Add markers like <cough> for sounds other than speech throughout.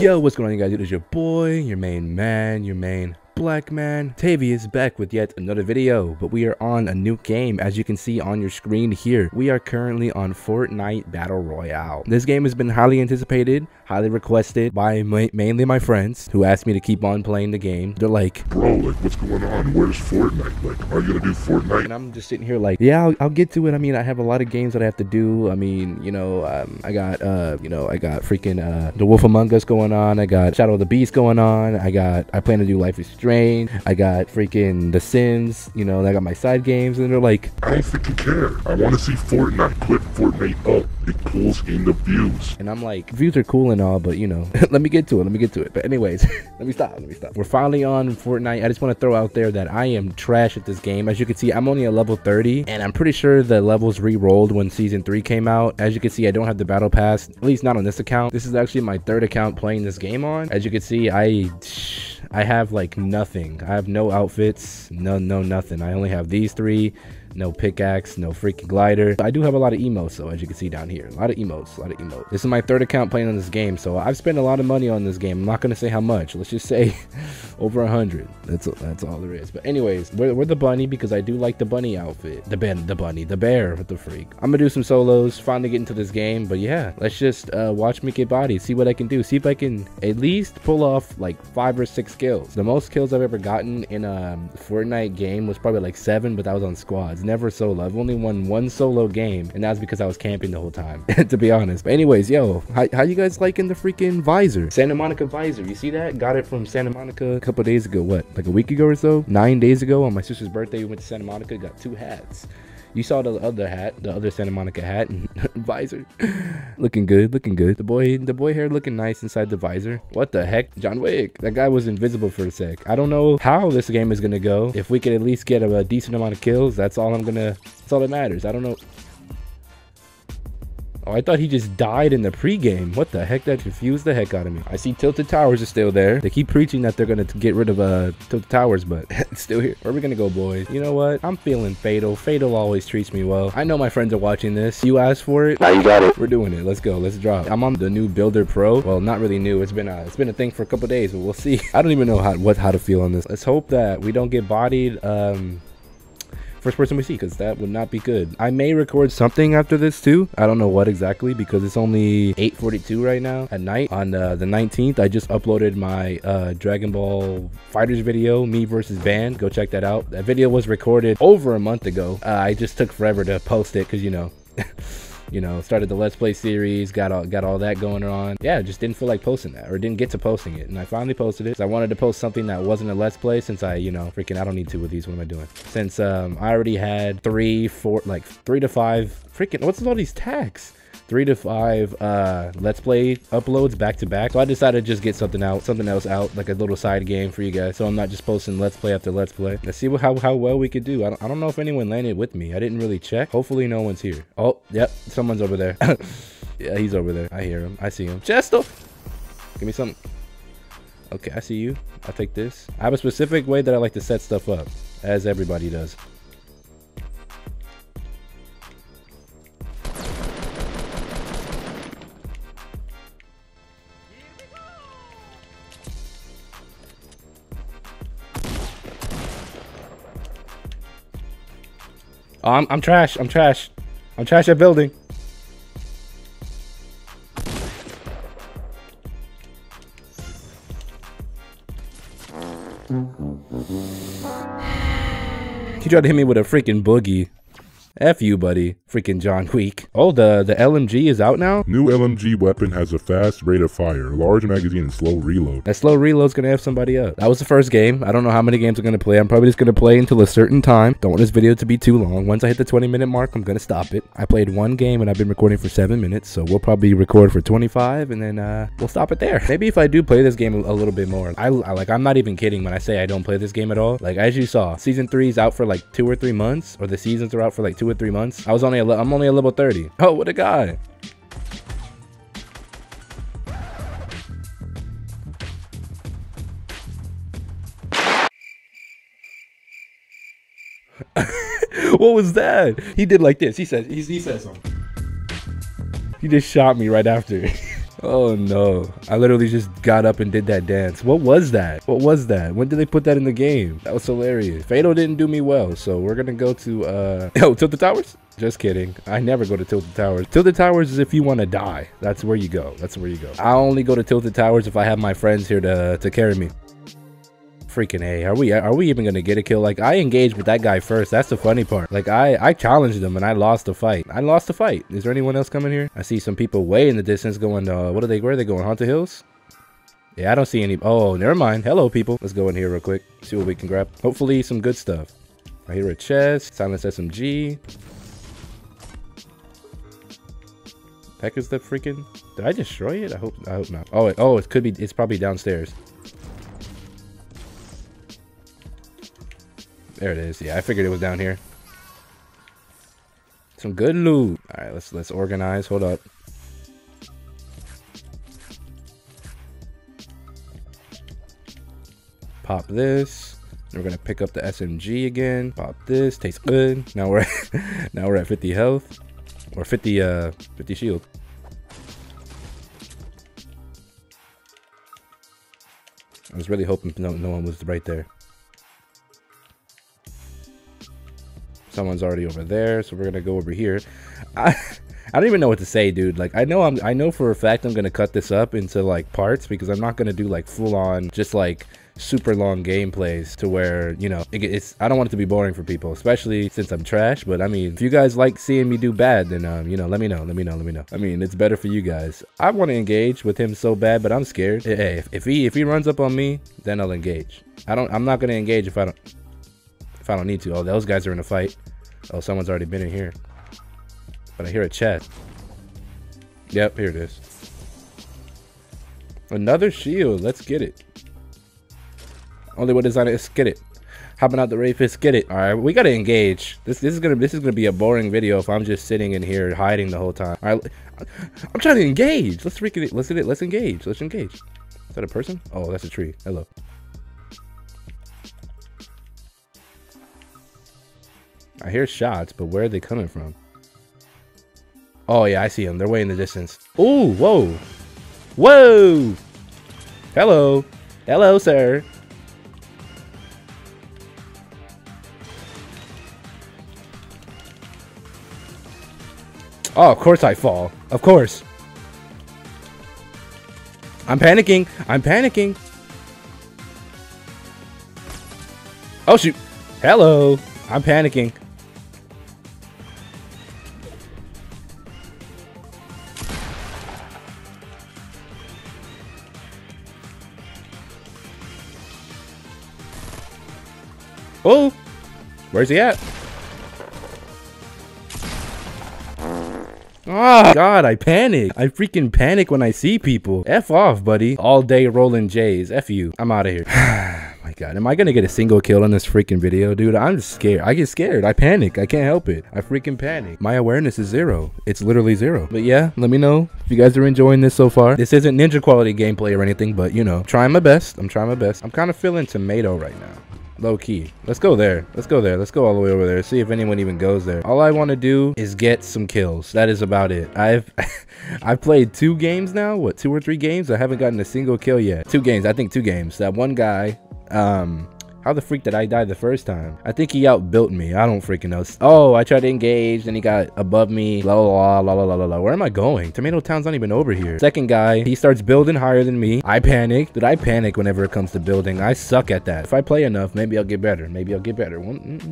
Yo, what's going on, you guys? It is your boy, your main man, your main black man. Tavy is back with yet another video, but we are on a new game. As you can see on your screen here, we are currently on Fortnite Battle Royale. This game has been highly anticipated, highly requested by ma mainly my friends who asked me to keep on playing the game. They're like, Bro, like, what's going on? Where's Fortnite? Like, are you gonna do Fortnite? and I'm just sitting here like, yeah, I'll, I'll get to it. I mean, I have a lot of games that I have to do. I mean, you know, um, I got, uh, you know, I got freaking uh, The Wolf Among Us going on. I got Shadow of the Beast going on. I got, I plan to do Life is Strange. I got freaking The Sims. You know, I got my side games, and they're like, I don't freaking care. I want to see Fortnite. Put Fortnite up. It pulls in the views. And I'm like, views are cool and all, but you know, <laughs> let me get to it. Let me get to it. But anyways, <laughs> let me stop. Let me stop. We're finally on Fortnite. I just want to throw out there that I am trash at this game. As you can see, I'm only at level 30, and I'm pretty sure the levels re-rolled when season three came out. As you can see, I don't have the battle pass, at least not on this account. This is actually my third account playing this game on. As you can see, I I have like nothing. I have no outfits, no no nothing. I only have these three no pickaxe, no freaking glider. I do have a lot of emotes though, as you can see down here. A lot of emotes, a lot of emotes. This is my third account playing on this game, so I've spent a lot of money on this game. I'm not gonna say how much. Let's just say <laughs> over a hundred. That's that's all there is. But anyways, we're, we're the bunny because I do like the bunny outfit. The ben, the bunny, the bear, what the freak. I'm gonna do some solos, finally get into this game. But yeah, let's just uh, watch me get bodies, see what I can do, see if I can at least pull off like five or six kills. The most kills I've ever gotten in a Fortnite game was probably like seven, but that was on squads never solo. I've only won one solo game, and that's because I was camping the whole time, <laughs> to be honest. But anyways, yo, how, how you guys liking the freaking visor? Santa Monica visor. You see that? Got it from Santa Monica a couple days ago. What, like a week ago or so? Nine days ago on my sister's birthday, we went to Santa Monica, got two hats. You saw the other hat, the other Santa Monica hat and <laughs> visor. looking good, looking good. The boy, the boy hair looking nice inside the visor. What the heck? John Wick. That guy was invisible for a sec. I don't know how this game is gonna go. If we could at least get a, a decent amount of kills, that's all I'm gonna, that's all that matters. I don't know. Oh, I thought he just died in the pregame. What the heck? That confused the heck out of me. I see Tilted Towers is still there. They keep preaching that they're going to get rid of uh, Tilted Towers, but <laughs> it's still here. Where are we going to go, boys? You know what? I'm feeling Fatal. Fatal always treats me well. I know my friends are watching this. You asked for it. Now you got it. We're doing it. Let's go. Let's drop. I'm on the new Builder Pro. Well, not really new. It's been a, it's been a thing for a couple days, but we'll see. <laughs> I don't even know how what how to feel on this. Let's hope that we don't get bodied. Um, first person we see because that would not be good. I may record something after this too. I don't know what exactly because it's only 8:42 right now at night. On uh, the 19th i just uploaded my uh, dragon ball FighterZ video me versus band. Go check that out. That video was recorded over a month ago. Uh, i just took forever to post it because you know <laughs> you know started the let's play series got all got all that going on. Yeah just didn't feel like posting that or didn't get to posting it. And i finally posted it i wanted to post something that wasn't a let's play since i you know freaking i don't need to with these what am i doing? Since um i already had three four like three to five freaking what's with all these tags three to five uh let's play uploads back to back so i decided to just get something out something else out like a little side game for you guys. So i'm not just posting let's play after let's play. Let's see how, how well we could do. I don't, I don't know if anyone landed with me. I didn't really check. Hopefully no one's here. Oh yep someone's over there. <laughs> Yeah he's over there. I hear him. I see him. Chesto! Give me something okay i see you. I'll take this. I have a specific way that i like to set stuff up as everybody does Oh, I'm, I'm trash. I'm trash. I'm trash at building. <sighs> He tried to hit me with a freaking boogie. F you, buddy. Freaking John Wick. Oh, the, the LMG is out now? New LMG weapon has a fast rate of fire, large magazine, and slow reload. That slow reload's gonna have somebody up. That was the first game. I don't know how many games I'm gonna play. I'm probably just gonna play until a certain time. Don't want this video to be too long. Once I hit the 20 minute mark, I'm gonna stop it. I played one game and I've been recording for seven minutes, so we'll probably record for 25 and then uh, we'll stop it there. Maybe if I do play this game a, little bit more, I, I like I'm not even kidding when I say I don't play this game at all. Like as you saw, season three is out for like two or three months, or the seasons are out for like two or three months. I was only I'm only a level 30. Oh, what a guy. <laughs> what was that? He did like this. He said he, he said something. He just shot me right after. <laughs> Oh no. I literally just got up and did that dance. What was that? What was that? When did they put that in the game? That was hilarious. Fatal didn't do me well, so we're gonna go to uh <laughs> Oh, Tilted Towers? Just kidding. I never go to Tilted Towers. Tilted Towers is if you want to die. That's where you go. That's where you go. I only go to Tilted Towers if I have my friends here to to carry me. Freaking A. Are we are we even gonna get a kill? Like I engaged with that guy first. That's the funny part. Like I I challenged him and I lost the fight. I lost the fight. Is there anyone else coming here? I see some people way in the distance going. Uh, what are they? Where are they going? Haunted Hills. Yeah, I don't see any. Oh, never mind. Hello, people. Let's go in here real quick. See what we can grab. Hopefully, some good stuff. I hear a chest. Silence SMG. Heck is the freaking? Did I destroy it? I hope. I hope not. Oh, it, oh, it could be. It's probably downstairs. There it is. Yeah, I figured it was down here. Some good loot. All right, let's let's organize. Hold up. Pop this. We're gonna pick up the SMG again. Pop this. Tastes good. Now we're at, <laughs> now we're at 50 health or 50 uh 50 shield. I was really hoping no no one was right there. Someone's already over there, so we're gonna go over here. I I don't even know what to say, dude. Like I know I'm I know for a fact I'm gonna cut this up into like parts because I'm not gonna do like full on just like super long gameplays to where you know it, it's I don't want it to be boring for people, especially since I'm trash. But I mean, if you guys like seeing me do bad, then um, you know, let me know, let me know, let me know. I mean, it's better for you guys. I want to engage with him so bad, but I'm scared. Hey, if, if he if he runs up on me, then I'll engage. I don't. I'm not gonna engage if I don't if I don't need to. Oh, those guys are in a fight. Oh, someone's already been in here. But I hear a chest. Yep, here it is. Another shield. Let's get it. Only one design is get it. Hopping out the Rapist, get it. All right, we gotta engage. This this is gonna this is gonna be a boring video if I'm just sitting in here hiding the whole time. All right, I'm trying to engage. Let's freaking let's get it. Let's engage. Let's engage. Is that a person? Oh, that's a tree. Hello. I hear shots, but where are they coming from? Oh, yeah, I see them. They're way in the distance. Ooh, whoa. Whoa. Hello. Hello, sir. Oh, of course I fall. Of course. I'm panicking. I'm panicking. Oh, shoot. Hello. I'm panicking. Oh, where's he at? Oh, God, I panic. I freaking panic when I see people. F off, buddy. All day rolling J's. F you. I'm out of here. <sighs> <sighs> My God, am I gonna get a single kill in this freaking video? Dude, I'm just scared. I get scared. I panic. I can't help it. I freaking panic. My awareness is zero. It's literally zero. But yeah, let me know if you guys are enjoying this so far. This isn't ninja quality gameplay or anything, but you know, trying my best. I'm trying my best. I'm kind of feeling tomato right now low key. Let's go there. Let's go there. Let's go all the way over there. See if anyone even goes there. All I want to do is get some kills. That is about it. I've <laughs> I've played two games now. What, two or three games? I haven't gotten a single kill yet. Two games. I think two games. That one guy, um, how the freak did I die the first time? I think he outbuilt me. I don't freaking know. Oh, I tried to engage, then he got above me. La la la la la la la. Where am I going? Tomato Town's not even over here. Second guy, he starts building higher than me. I panic. Did I panic whenever it comes to building? I suck at that. If I play enough, maybe I'll get better. Maybe I'll get better.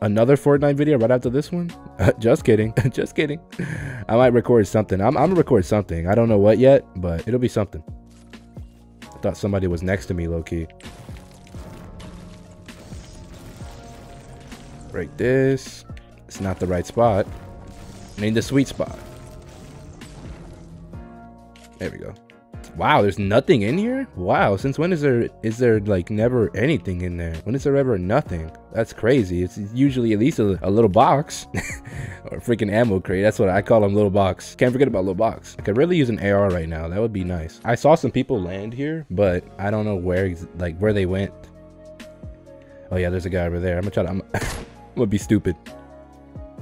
Another Fortnite video right after this one? <laughs> Just kidding. <laughs> Just kidding. <laughs> I might record something. I'm, I'm gonna record something. I don't know what yet, but it'll be something. I thought somebody was next to me, low break this. It's not the right spot. I need the sweet spot. There we go. Wow, there's nothing in here? Wow, since when is there is there like never anything in there? When is there ever nothing? That's crazy. It's usually at least a, a little box <laughs> or freaking ammo crate. That's what I call them, little box. Can't forget about little box. I could really use an AR right now. That would be nice. I saw some people land here, but I don't know where like where they went. Oh yeah, there's a guy over there. I'm gonna try to. I'm <laughs> Gonna be stupid.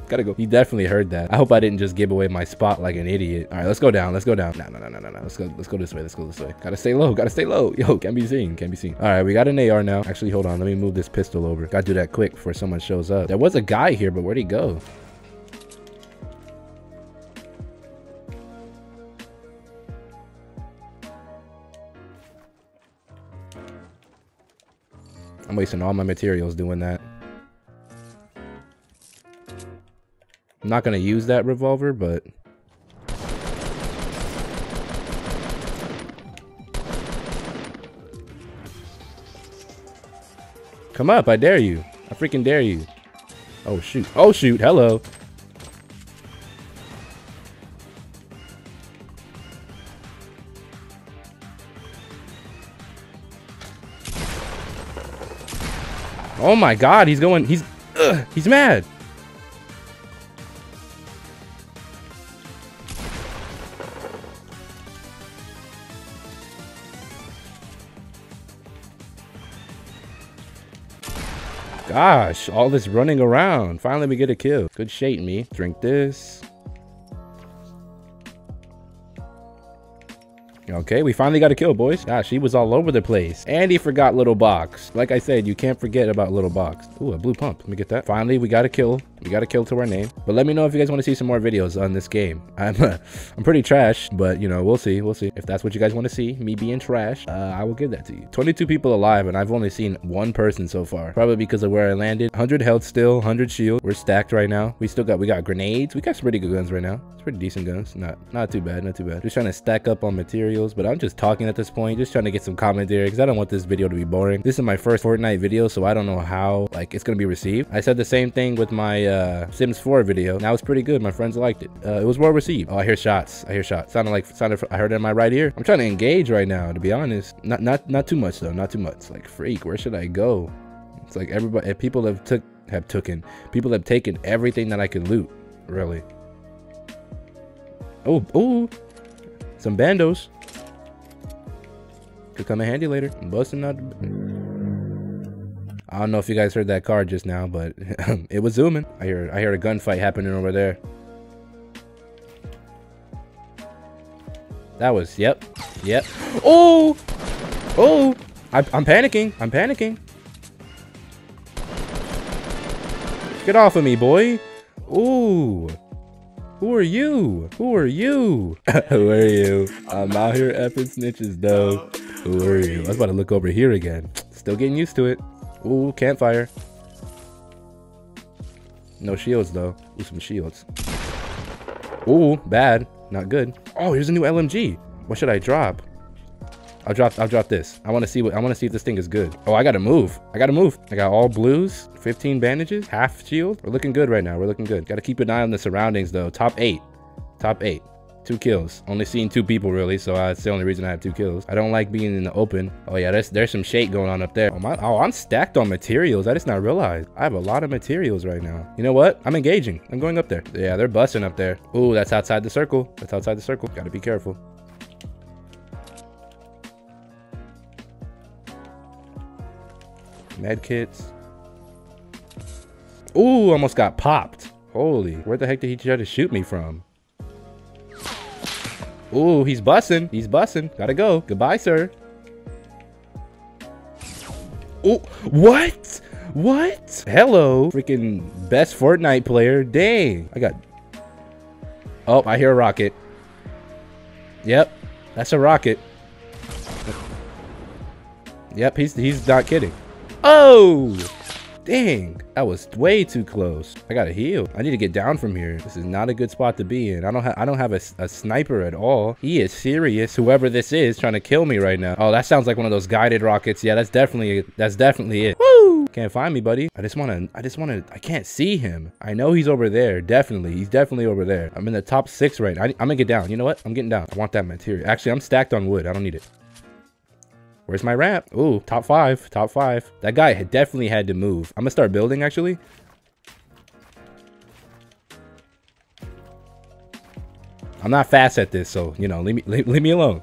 Gotta go. He definitely heard that. I hope I didn't just give away my spot like an idiot. All right, let's go down. Let's go down. No, no, no, no, no, no. Let's go. Let's go this way. Let's go this way. Gotta stay low. Gotta stay low. <laughs> Yo, can't be seen. Can't be seen. All right, we got an AR now. Actually, hold on. Let me move this pistol over. Gotta do that quick before someone shows up. There was a guy here, but where'd he go? I'm wasting all my materials doing that. Not going to use that revolver, but... Come up, I dare you. I freaking dare you. Oh, shoot. Oh, shoot. Hello. Oh my god, he's going, he's, ugh, he's mad. Gosh, all this running around. Finally, we get a kill. Good shade, me. Drink this. Okay, we finally got a kill, boys. Gosh, he was all over the place. And he forgot Little Box. Like I said, you can't forget about Little Box. Ooh, a blue pump. Let me get that. Finally, we got a kill. We got a kill to our name. But let me know if you guys want to see some more videos on this game. <laughs> I'm uh, I'm pretty trash, but you know, we'll see. We'll see. If that's what you guys want to see, me being trash, uh, I will give that to you. 22 people alive, and I've only seen one person so far. Probably because of where I landed. 100 health still, 100 shield. We're stacked right now. We still got, we got grenades. We got some pretty good guns right now. It's pretty decent guns. Not, not too bad, not too bad. Just trying to stack up on materials, but I'm just talking at this point. Just trying to get some commentary because I don't want this video to be boring. This is my first Fortnite video, so I don't know how like it's gonna be received. I said the same thing with my uh, Sims 4 video. Now it's pretty good. My friends liked it. Uh, it was well received. Oh, I hear shots. I hear shots. Sounded like sounded. I heard it in my right ear. I'm trying to engage right now. To be honest, not not not too much though. Not too much. Like freak. Where should I go? It's like everybody. People have took have taken. People have taken everything that I could loot. Really. Oh oh. Some bandos. Could come in handy later. I'm busting out. I don't know if you guys heard that car just now, but <laughs> it was zooming. I hear I heard a gunfight happening over there. That was yep, yep. Oh, oh! I, I'm panicking. I'm panicking. Get off of me, boy. Ooh. Who are you? Who are you? <laughs> Who are you? I'm out here effing snitches, though. Who are you? I was about to look over here again. Still getting used to it. Ooh, campfire. No shields, though. Ooh, some shields. Ooh, bad. Not good. Oh, here's a new LMG. What should I drop? I'll drop I'll drop this. I want to see what I want to see if this thing is good. Oh, I got to move. I got to move. I got all blues, 15 bandages, half shield. We're looking good right now. We're looking good. Got to keep an eye on the surroundings though. Top 8. Top 8. Two kills. Only seen two people really, so that's the only reason I have two kills. I don't like being in the open. Oh yeah, there's there's some shake going on up there. Oh, my, oh, I'm stacked on materials. I just not realized. I have a lot of materials right now. You know what? I'm engaging. I'm going up there. Yeah, they're busting up there. Ooh, that's outside the circle. That's outside the circle. Gotta be careful. Med kits. Ooh, almost got popped. Holy, where the heck did he try to shoot me from? Ooh, he's bussing. He's bussing. Gotta go. Goodbye, sir. Oh, what? What? Hello, freaking best Fortnite player. Dang, I got. Oh, I hear a rocket. Yep, that's a rocket. Yep, he's he's not kidding. Oh, dang, that was way too close. I gotta heal. I need to get down from here. This is not a good spot to be in. I don't have I don't have a, a sniper at all. He is serious. Whoever this is trying to kill me right now. Oh, that sounds like one of those guided rockets. Yeah, that's definitely that's definitely it. Woo! Can't find me, buddy. I just wanna I just wanna I can't see him. I know he's over there. Definitely, he's definitely over there. I'm in the top six right now. I, I'm gonna get down. You know what? I'm getting down. I want that material. Actually, I'm stacked on wood. I don't need it. Where's my ramp? Ooh, top five, top five. That guy had definitely had to move. I'm gonna start building actually. I'm not fast at this, so, you know, leave me, <laughs> leave, leave me alone.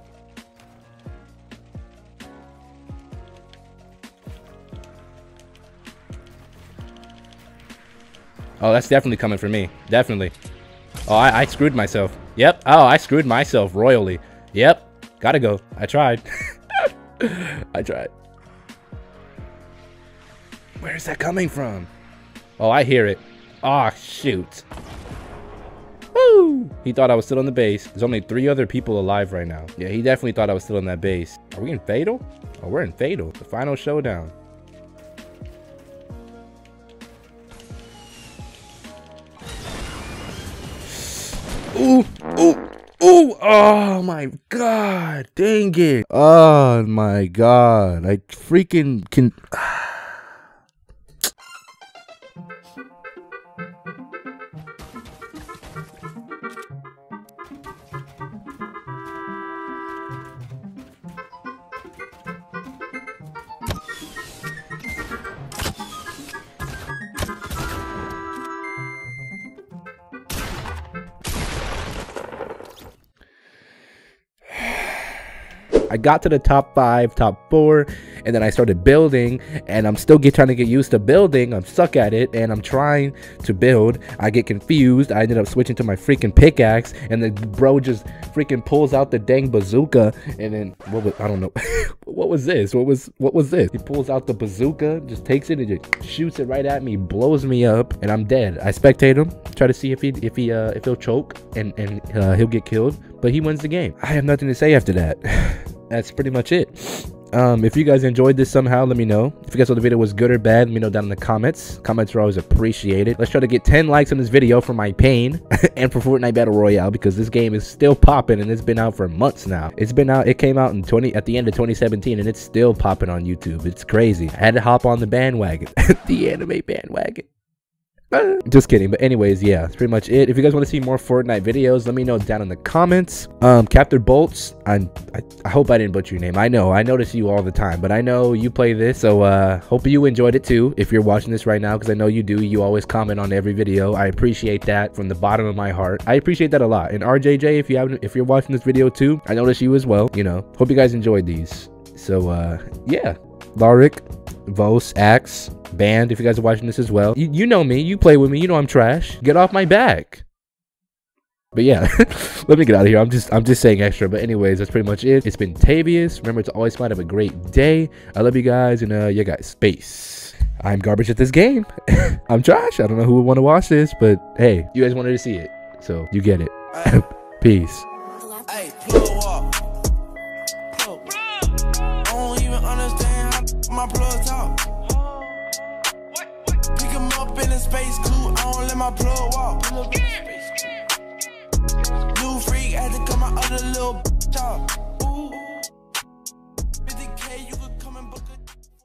Oh, that's definitely coming for me. Definitely. Oh, I, I screwed myself. Yep. Oh, I screwed myself royally. Yep. Gotta go. I tried. <laughs> <laughs> I tried. Where is that coming from? Oh, I hear it. Oh, shoot. Woo! He thought I was still on the base. There's only three other people alive right now. Yeah, he definitely thought I was still on that base. Are we in Fatal? Oh, we're in Fatal. The final showdown. Ooh, oh my god, dang it. Oh my god, I freaking can. I got to the top five, top four, and then I started building, and I'm still get, trying to get used to building. I'm stuck at it, and I'm trying to build. I get confused. I ended up switching to my freaking pickaxe, and the bro just freaking pulls out the dang bazooka, and then what was I don't know, <laughs> what was this? What was what was this? He pulls out the bazooka, just takes it and just shoots it right at me, blows me up, and I'm dead. I spectate him, try to see if he if he uh if he'll choke and and uh, he'll get killed, but he wins the game. I have nothing to say after that. <laughs> that's pretty much it. Um, if you guys enjoyed this somehow, let me know. If you guys thought the video was good or bad, let me know down in the comments. Comments are always appreciated. Let's try to get 10 likes on this video for my pain <laughs> and for Fortnite Battle Royale because this game is still popping and it's been out for months now. It's been out, it came out in 20 at the end of 2017 and it's still popping on YouTube. It's crazy. I had to hop on the bandwagon, <laughs> the anime bandwagon. Just kidding. But anyways, yeah, that's pretty much it. If you guys want to see more Fortnite videos, let me know down in the comments. Um, Captain Bolts, I, I, I hope I didn't butcher your name. I know, I notice you all the time, but I know you play this, so uh, hope you enjoyed it too. If you're watching this right now, because I know you do, you always comment on every video. I appreciate that from the bottom of my heart. I appreciate that a lot. And RJJ, if you haven't, if you're watching this video too, I notice you as well. You know, hope you guys enjoyed these. So uh, yeah, Larik, Vos, Axe, Band, if you guys are watching this as well. You, you know me, you play with me, you know I'm trash. Get off my back. But yeah, <laughs> let me get out of here. I'm just I'm just saying extra. But anyways, that's pretty much it. It's been Tavius. Remember to always find have a great day. I love you guys and uh yeah guys, space. I'm garbage at this game. <laughs> I'm trash. I don't know who would want to watch this, but hey, you guys wanted to see it. So you get it. <laughs> Peace. In space coupe, I don't let my plug walk. New freak had to cut my other little talk.